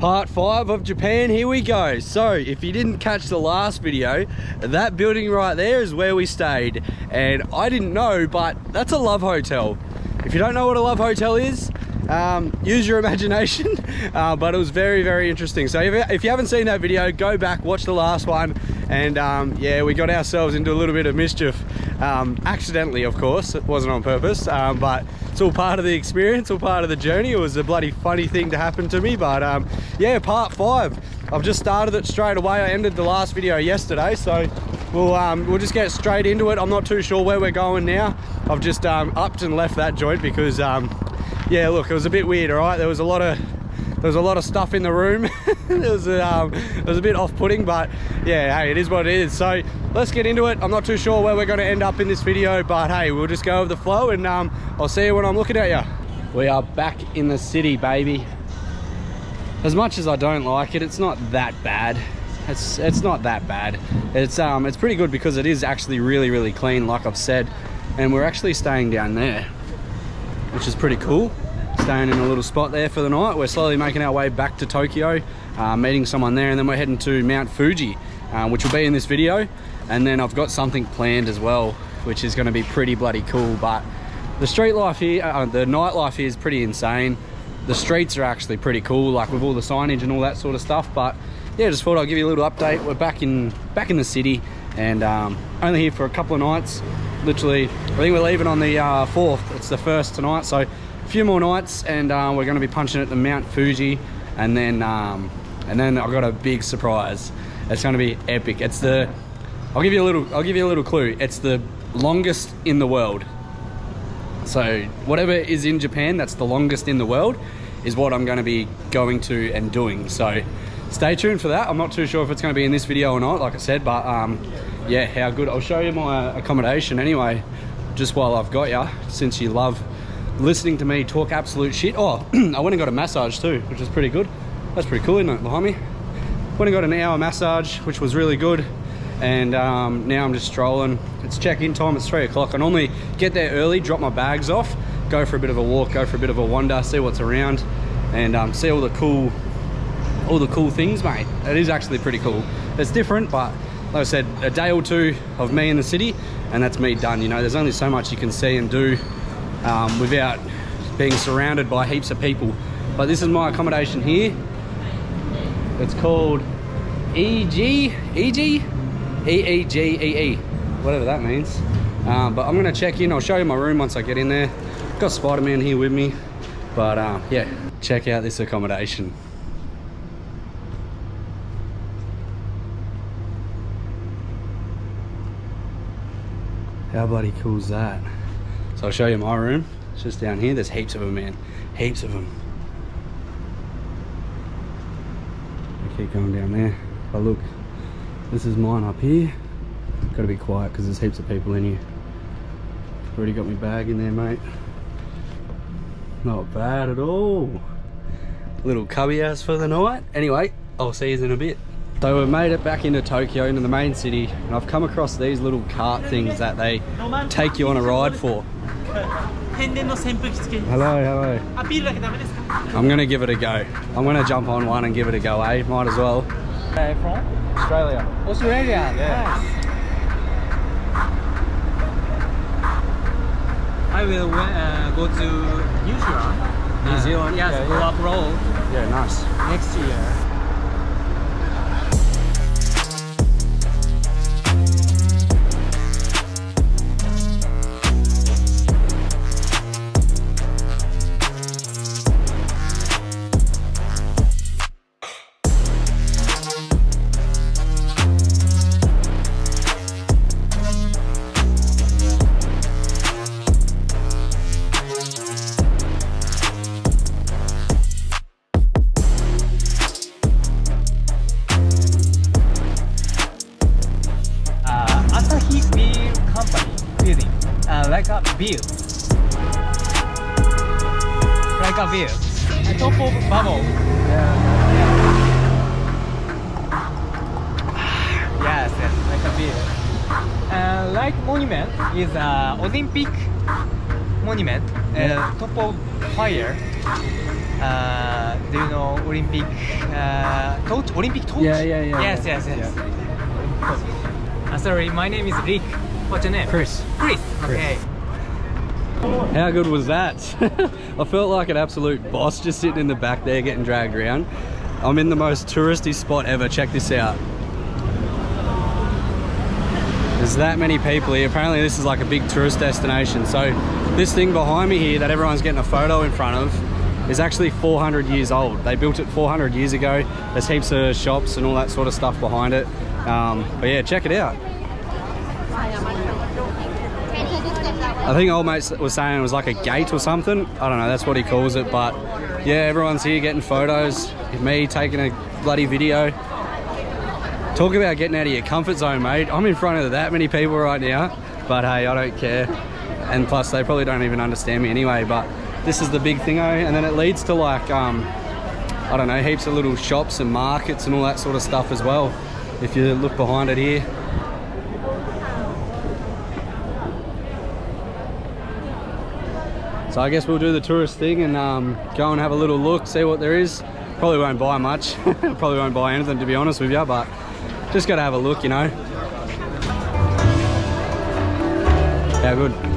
part five of Japan, here we go. So if you didn't catch the last video, that building right there is where we stayed. And I didn't know, but that's a love hotel. If you don't know what a love hotel is, um, use your imagination, uh, but it was very, very interesting. So if, if, you haven't seen that video, go back, watch the last one. And um, yeah, we got ourselves into a little bit of mischief, um, accidentally, of course, it wasn't on purpose, um, but it's all part of the experience, all part of the journey. It was a bloody funny thing to happen to me, but um, yeah, part five. I've just started it straight away. I ended the last video yesterday, so we'll um, we'll just get straight into it. I'm not too sure where we're going now. I've just um, upped and left that joint because um, yeah, look, it was a bit weird, all right? There was a lot of there was a lot of stuff in the room. it was um, it was a bit off-putting, but yeah, hey, it is what it is. So let's get into it. I'm not too sure where we're going to end up in this video, but hey, we'll just go with the flow, and um, I'll see you when I'm looking at you. We are back in the city, baby. As much as I don't like it, it's not that bad. It's it's not that bad. It's um it's pretty good because it is actually really really clean, like I've said, and we're actually staying down there which is pretty cool. Staying in a little spot there for the night. We're slowly making our way back to Tokyo, uh, meeting someone there, and then we're heading to Mount Fuji, uh, which will be in this video. And then I've got something planned as well, which is gonna be pretty bloody cool. But the street life here, uh, the nightlife here is pretty insane. The streets are actually pretty cool, like with all the signage and all that sort of stuff. But yeah, just thought I'd give you a little update. We're back in back in the city and um, only here for a couple of nights literally, I think we're leaving on the uh, 4th. It's the first tonight, so a few more nights and uh, we're gonna be punching at the Mount Fuji and then, um, and then I've got a big surprise. It's gonna be epic. It's the, I'll give you a little, I'll give you a little clue. It's the longest in the world. So whatever is in Japan, that's the longest in the world, is what I'm gonna be going to and doing. So stay tuned for that. I'm not too sure if it's gonna be in this video or not, like I said, but um, yeah, how good. I'll show you my accommodation anyway, just while I've got you, since you love listening to me talk absolute shit. Oh, I went and got a massage too, which is pretty good. That's pretty cool, isn't it, behind me? Went and got an hour massage, which was really good. And um, now I'm just strolling. It's check-in time, it's three o'clock. I normally get there early, drop my bags off, go for a bit of a walk, go for a bit of a wander, see what's around, and um, see all the cool, all the cool things, mate. It is actually pretty cool. It's different, but like I said, a day or two of me in the city and that's me done. You know, there's only so much you can see and do um, without being surrounded by heaps of people. But this is my accommodation here. It's called EG, EG, E-E-G-E-E, whatever that means. Um, but I'm gonna check in, I'll show you my room once I get in there. Got Spider-Man here with me. But uh, yeah, check out this accommodation. How bloody cool is that? So I'll show you my room. It's just down here. There's heaps of them, man. Heaps of them. I keep going down there. But look, this is mine up here. Got to be quiet because there's heaps of people in here. Already got my bag in there, mate. Not bad at all. Little cubby house for the night. Anyway, I'll see you in a bit. So we've made it back into Tokyo, into the main city, and I've come across these little cart things that they take you on a ride for. Hello, hello. I'm gonna give it a go. I'm gonna jump on one and give it a go, eh? Might as well. Where from? Australia. Australia. Yeah. Nice. I will uh, go to New Zealand. New Zealand? Yes, Yeah, go yeah. abroad Yeah, nice. next year. Bubble. yes, yes, like a beer. Uh, like monument is uh, Olympic monument, uh, top of fire. Uh, do you know Olympic uh, torch? Olympic torch? Yeah, yeah, yeah, Yes, yeah. yes, yes. Uh, sorry, my name is Rick. What's your name? Chris. Chris. Okay. How good was that? I felt like an absolute boss just sitting in the back there getting dragged around. I'm in the most touristy spot ever. Check this out. There's that many people here. Apparently this is like a big tourist destination. So this thing behind me here that everyone's getting a photo in front of is actually 400 years old. They built it 400 years ago. There's heaps of shops and all that sort of stuff behind it. Um, but yeah, check it out. I think old mate was saying it was like a gate or something. I don't know, that's what he calls it. But yeah, everyone's here getting photos. Me taking a bloody video. Talk about getting out of your comfort zone, mate. I'm in front of that many people right now. But hey, I don't care. And plus, they probably don't even understand me anyway. But this is the big thingo. And then it leads to like, um, I don't know, heaps of little shops and markets and all that sort of stuff as well. If you look behind it here. So I guess we'll do the tourist thing and um, go and have a little look, see what there is. Probably won't buy much. Probably won't buy anything to be honest with you, but just got to have a look, you know. Yeah, good.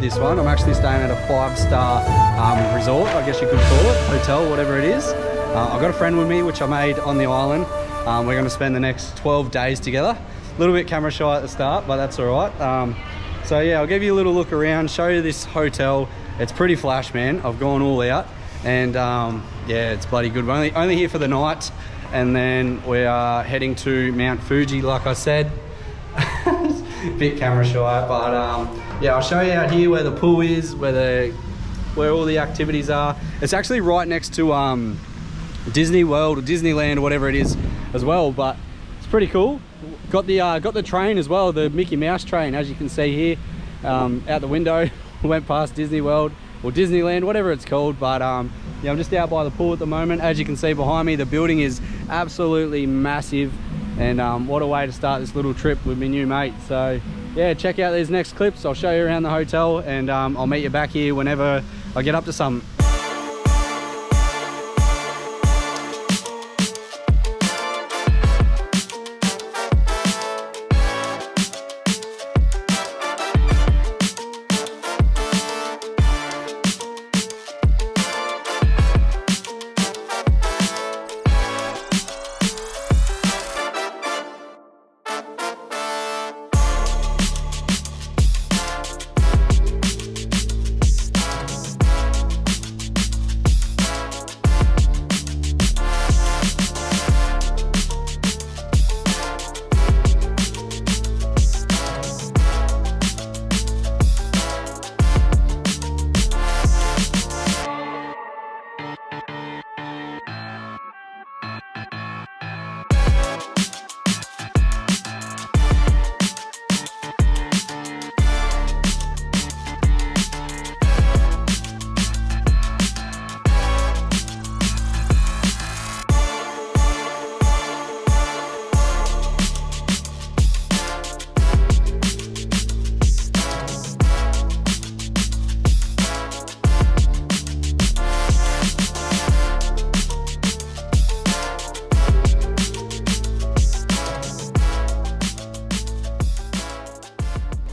This one. I'm actually staying at a five-star um, resort, I guess you could call it, hotel, whatever it is. Uh, I've got a friend with me, which I made on the island. Um, we're going to spend the next 12 days together. A little bit camera shy at the start, but that's all right. Um, so yeah, I'll give you a little look around, show you this hotel. It's pretty flash, man. I've gone all out, and um, yeah, it's bloody good. We're only only here for the night, and then we are heading to Mount Fuji, like I said. bit camera shy, but um, yeah, I'll show you out here where the pool is, where the where all the activities are. It's actually right next to um, Disney World or Disneyland or whatever it is as well, but it's pretty cool. Got the uh, got the train as well, the Mickey Mouse train, as you can see here um, out the window. Went past Disney World or Disneyland, whatever it's called. But um, yeah, I'm just out by the pool at the moment. As you can see behind me, the building is absolutely massive. And um, what a way to start this little trip with my new mate. So yeah, check out these next clips. I'll show you around the hotel and um, I'll meet you back here whenever I get up to something.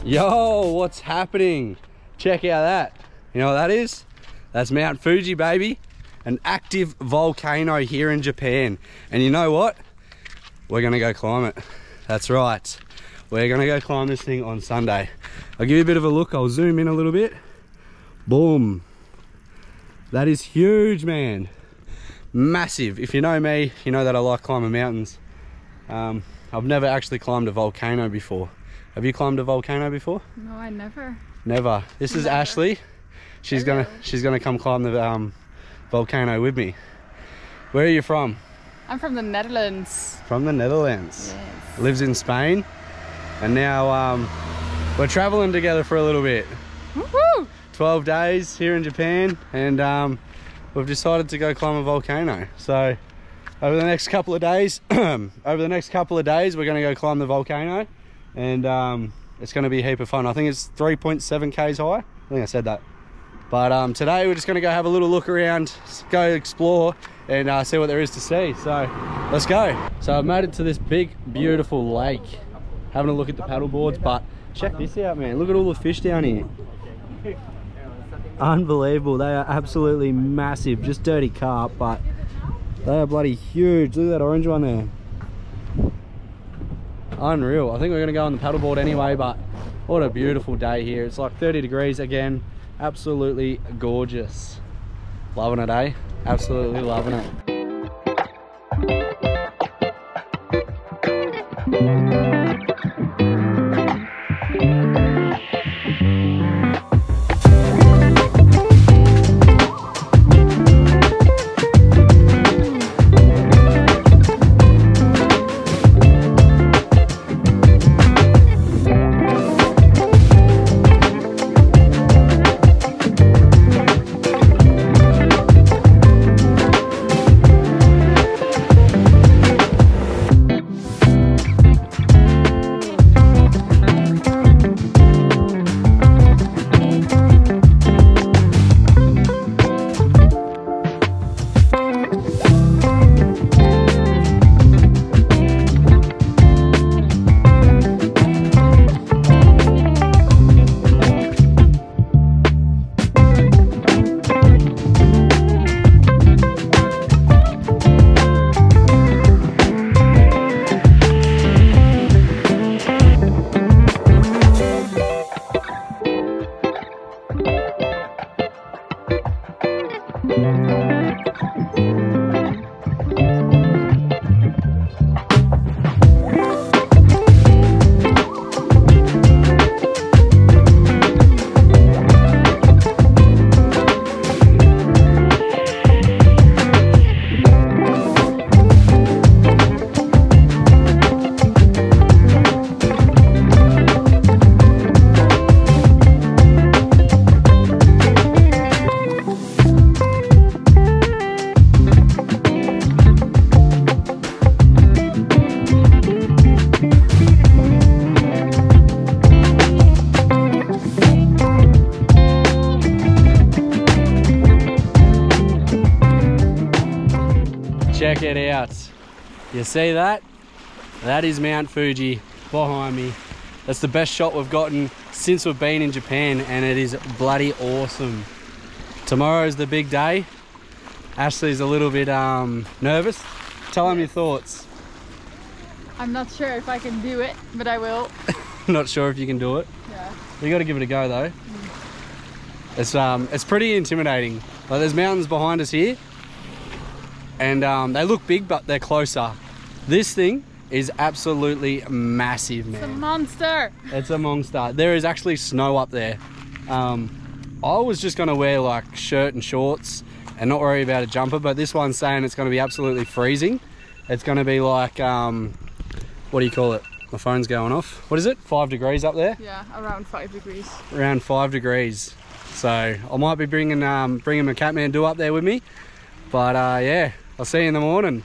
Yo, what's happening? Check out that. You know what that is? That's Mount Fuji, baby. An active volcano here in Japan. And you know what? We're gonna go climb it. That's right. We're gonna go climb this thing on Sunday. I'll give you a bit of a look. I'll zoom in a little bit. Boom. That is huge, man. Massive. If you know me, you know that I like climbing mountains. Um, I've never actually climbed a volcano before. Have you climbed a volcano before? No, I never. Never. This is Never. Ashley. She's Hello. gonna she's gonna come climb the um, volcano with me. Where are you from? I'm from the Netherlands. From the Netherlands. Yes. Lives in Spain, and now um, we're traveling together for a little bit. Woohoo! 12 days here in Japan, and um, we've decided to go climb a volcano. So over the next couple of days, over the next couple of days, we're going to go climb the volcano, and um, it's going to be a heap of fun. I think it's 3.7 k's high. I think I said that. But um, today we're just going to go have a little look around, go explore, and uh, see what there is to see. So let's go. So I've made it to this big, beautiful lake. Having a look at the paddle boards, but check this out, man. Look at all the fish down here. Unbelievable. They are absolutely massive. Just dirty carp, but they are bloody huge. Look at that orange one there. Unreal. I think we're to go on the paddleboard anyway, but what a beautiful day here. It's like 30 degrees again. Absolutely gorgeous. Loving it, eh? Absolutely loving it. Check it out. You see that? That is Mount Fuji behind me. That's the best shot we've gotten since we've been in Japan and it is bloody awesome. Tomorrow's the big day. Ashley's a little bit um, nervous. Tell him your thoughts. I'm not sure if I can do it, but I will. Not sure if you can do it. Yeah. You got to give it a go though. It's um, it's pretty intimidating. Like there's mountains behind us here, and um, they look big, but they're closer. This thing is absolutely massive, man. It's a monster. It's a monster. There is actually snow up there. Um, I was just gonna wear like shirt and shorts and not worry about a jumper, but this one's saying it's gonna be absolutely freezing. It's gonna be like um, what do you call it? My phone's going off. What is it? Five degrees up there Yeah, around five degrees. around five degrees. So I might be bringing um, bringing my Kathmandu up there with me. But uh, yeah, I'll see you in the morning.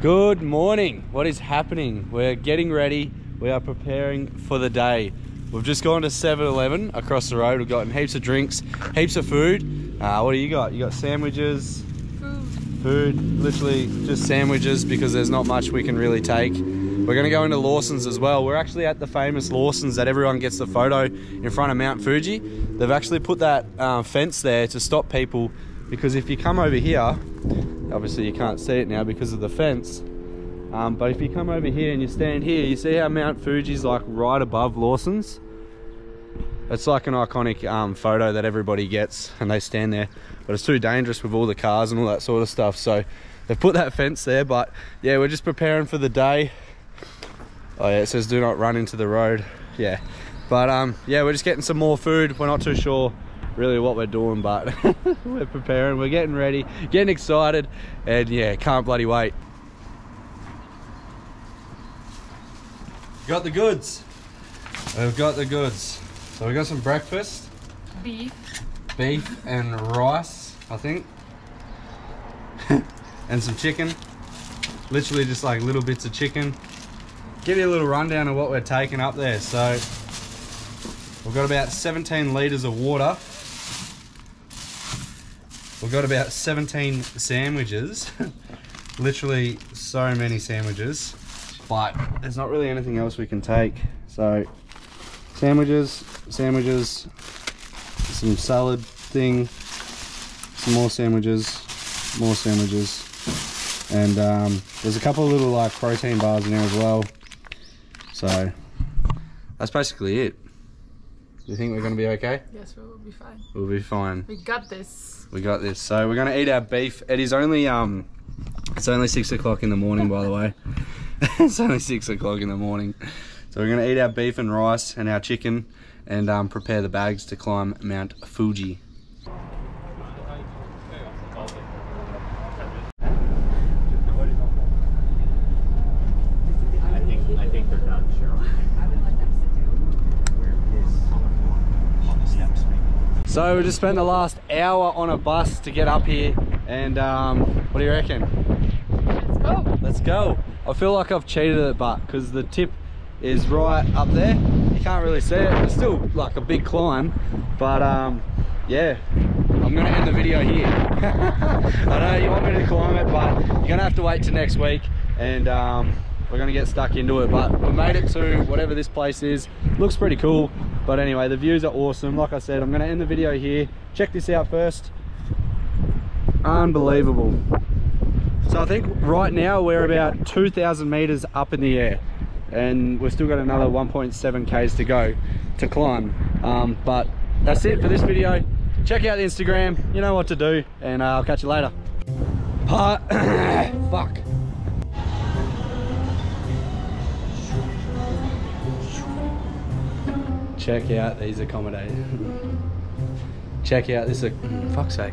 Good morning. What is happening? We're getting ready. We are preparing for the day. We've just gone to 7-Eleven across the road. We've gotten heaps of drinks, heaps of food. Uh, what do you got? You got sandwiches, Food. food, literally just sandwiches because there's not much we can really take. We're gonna go into Lawson's as well. We're actually at the famous Lawson's that everyone gets the photo in front of Mount Fuji. They've actually put that uh, fence there to stop people because if you come over here, obviously you can't see it now because of the fence. Um, but if you come over here and you stand here, you see how Mount Fuji's like right above Lawson's. It's like an iconic um, photo that everybody gets and they stand there. But it's too dangerous with all the cars and all that sort of stuff. So they've put that fence there. But yeah, we're just preparing for the day. Oh yeah, it says do not run into the road. Yeah. But um, yeah, we're just getting some more food. We're not too sure really what we're doing, but we're preparing. We're getting ready, getting excited. And yeah, can't bloody wait. Got the goods. We've got the goods. So we got some breakfast, Beef. beef and rice, I think. and some chicken. Literally just like little bits of chicken. Give you a little rundown of what we're taking up there. So we've got about 17 litres of water. We've got about 17 sandwiches. Literally so many sandwiches. But there's not really anything else we can take. So sandwiches, sandwiches, some salad thing, some more sandwiches, more sandwiches, and um, there's a couple of little like protein bars in there as well. So that's basically it. You think we're gonna be okay? Yes, we will be fine. We'll be fine. We got this. We got this. So we're gonna eat our beef. It is only um, it's only six o'clock in the morning, by the way. it's only six o'clock in the morning. So we're gonna eat our beef and rice and our chicken, and um, prepare the bags to climb Mount Fuji. I think, I think they're done, Cheryl. Where is on the steps, maybe? So we just spent the last hour on a bus to get up here, and um, what do you reckon? Let's go. Let's go. I feel like I've cheated it, but because the tip is right up there, you can't really see it. It's still like a big climb, but um, yeah, I'm gonna end the video here. I know you want me to climb it, but you're gonna have to wait till next week, and um, we're gonna get stuck into it. But we made it to whatever this place is. Looks pretty cool. But anyway, the views are awesome. Like I said, I'm gonna end the video here. Check this out first. Unbelievable. So I think right now we're about 2,000 meters up in the air and we've still got another 1.7 Ks to go to climb. Um, but that's it for this video. Check out the Instagram, you know what to do, and uh, I'll catch you later. Part, fuck. Check out these accommodations. Check out this, uh, fuck's sake.